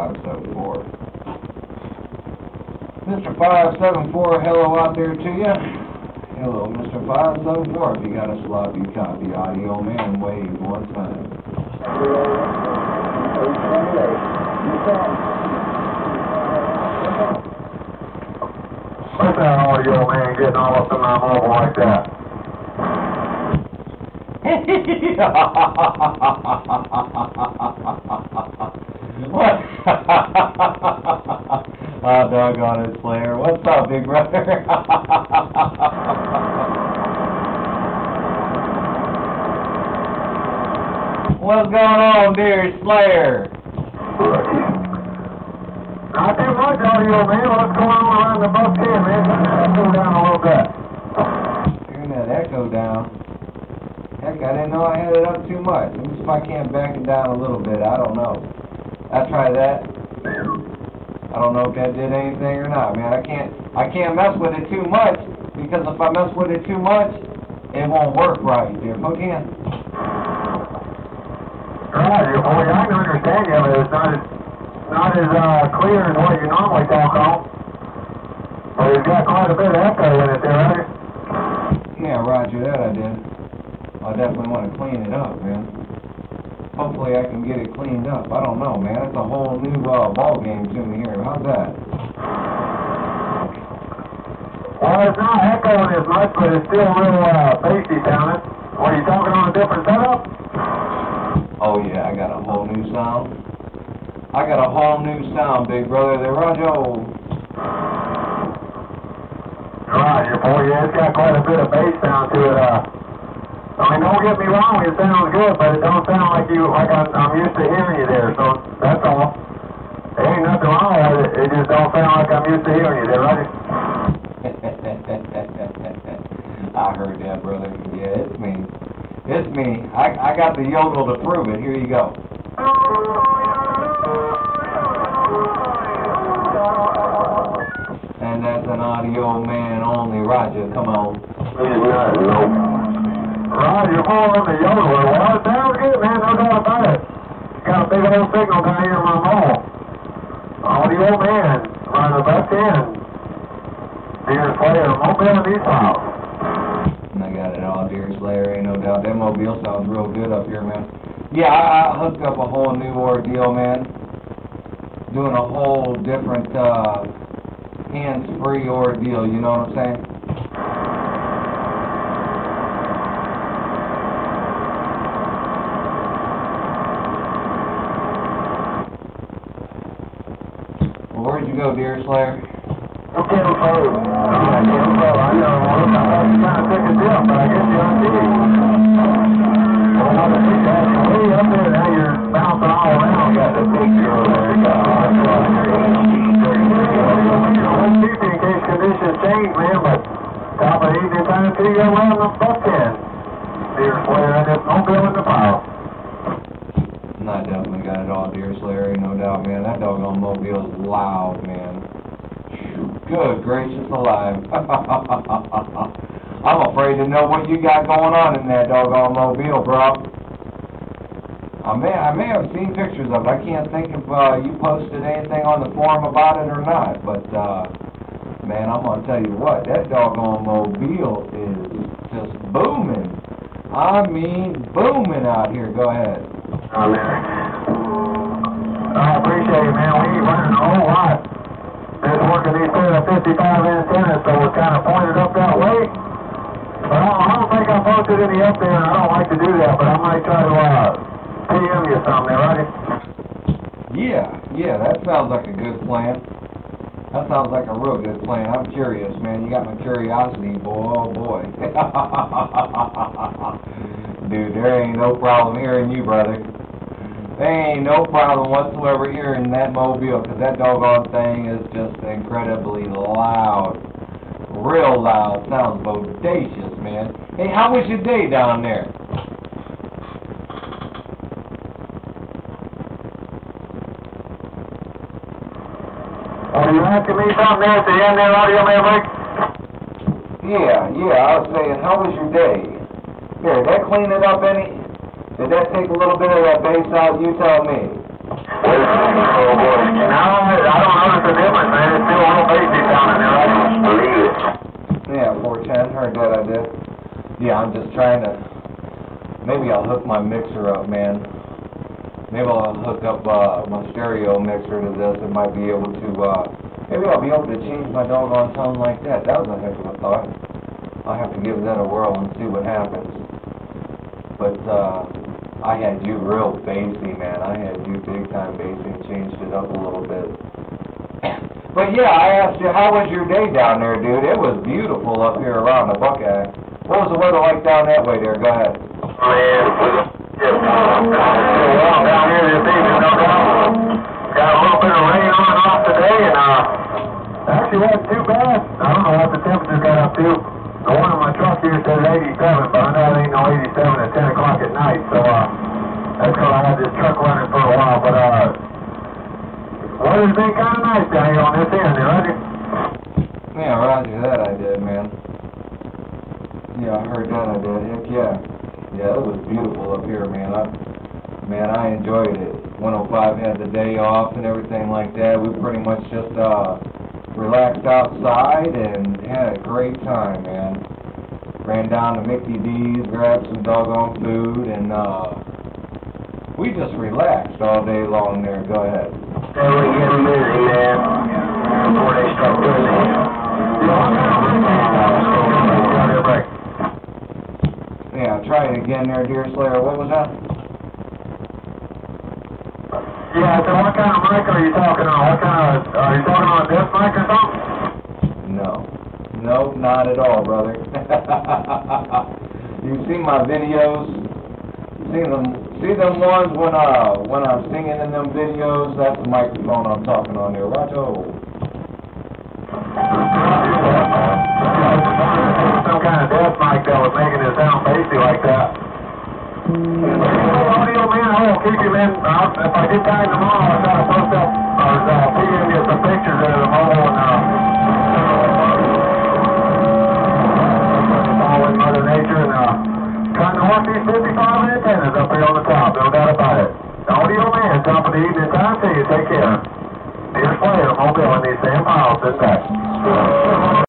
574. Mr. 574, hello out there to you. Hello, Mr. 574. If you got a sloppy copy, audio man, wave one time. What's that audio man getting all up in my mobile like that? What? oh, doggone it, Slayer. What's up, big brother? What's going on, Deer Slayer? Not too much audio man, what's going on around the bus here, man? Turn that echo down a little bit. Turn that echo down. Heck, I didn't know I had it up too much. Let me see if I can't back it down a little bit. I don't know. I try that. I don't know if that did anything or not, man. I can't I can't mess with it too much because if I mess with it too much, it won't work right, dear. Okay. Right, boy, I can understand you, but it's not as, not as, uh, clear as what you normally talk on. But it's got quite a bit of echo in it there, right? Yeah, roger that I did. I definitely want to clean it up, man. Hopefully I can get it cleaned up. I don't know, man. It's a whole new uh, ball game to me here. How's that? Well, it's not echoing as much, but it's still real, uh, bassy sounding. Are you talking on a different setup? Oh yeah, I got a whole new sound. I got a whole new sound, big brother. The Rajo. Right, your boy, yeah, it's got quite a bit of bass sound to it, uh. I mean, don't get me wrong, it sounds good, but it don't sound like you, like I'm, I'm used to hearing you there, so that's all. There ain't nothing wrong with it, it just don't sound like I'm used to hearing you there, right? I heard that, brother. Yeah, it's me. It's me. I I got the yokel to prove it. Here you go. And that's an audio man only. Roger, come on. He's not, no. Right, you're following the yodeler. Well, it sounds good, man, no doubt about it. Got a big old signal down here in my mall. Audio man, right about 10. Deer Slayer, mobile these files. I got it all, Deer Slayer, ain't no doubt. That mobile sounds real good up here, man. Yeah, I, I hooked up a whole new ordeal, man. Doing a whole different, uh, hands-free ordeal, you know what I'm saying? Well, where'd you go, Deer Slayer? Okay, uh, well, I know, well, I was trying to take a dip, but I guess. Well, what is it, that's way up there, now you're bouncing all around, loud, man. Good gracious alive. I'm afraid to know what you got going on in that doggone mobile, bro. I may, I may have seen pictures of it. I can't think if, uh, you posted anything on the forum about it or not, but, uh, man, I'm gonna tell you what, that doggone mobile is just booming. I mean, booming out here. Go ahead. Oh, man. I appreciate it, man. Learning a whole lot. Just working these set of 55 antennas, so we're kind of pointed up that way. But I don't, I don't think I posted any up there, and I don't like to do that, but I might try to, uh, PM you something right? Yeah, yeah, that sounds like a good plan. That sounds like a real good plan. I'm curious, man. You got my curiosity, boy. Oh, boy. Dude, there ain't no problem hearing you, brother. There ain't no problem whatsoever hearing that mobile, because that doggone thing is just incredibly loud. Real loud. Sounds bodacious, man. Hey, how was your day down there? Are you asking me something there at the end there, audio man, Rick? Yeah, yeah, I was saying, how was your day? Here, did that clean it up any? Did that take a little bit of that bass out? You tell me. Oh boy? No, I don't notice the difference, man. It's still a little bassy sounding there. I don't believe it. Yeah, four ten, heard that I did. Yeah, I'm just trying to, maybe I'll hook my mixer up, man. Maybe I'll hook up, uh, my stereo mixer to this and might be able to, uh, maybe I'll be able to change my doggone tone like that. That was a heck of a thought. I'll have to give that a whirl and see what happens. But, uh, I had you real bassy, man. I had you big time and changed it up a little bit. But yeah, I asked you, how was your day down there, dude? It was beautiful up here around the Buckeye. What was the weather like down that way there? Go ahead. Man, it's well down here this evening, no doubt. Got a little bit of rain on and off today, and, uh, actually wasn't too bad. I don't know what the temperature got up to. The one in my truck here said eighty-seven, but I know it ain't no eighty-seven at ten o'clock at night, so, uh, that's 'cause I had this truck running for a while, but, uh, weather's been kinda nice down here on this end, Roger. Yeah, roger that I did, man. Yeah, I heard that I did. Heck, yeah. Yeah, it was beautiful up here, man. I, man, I enjoyed it. 105 had the day off and everything like that. We pretty much just, uh, relaxed outside and had a great time, man. Ran down to Mickey D's, grabbed some doggone food, and, uh, we just relaxed all day long there. Go ahead. They were getting busy, man, before they start busy. Yeah, try it again there, Deerslayer. What was that? Yeah, so what kind of mic are you talking on? What kind of, are you talking on this mic or something? No. No, not at all, brother. You've seen my videos? Seen them, see them ones when, uh, when I'm singing in them videos? That's the microphone I'm talking on there. Watch out. Keep you I'll, if I get time tomorrow,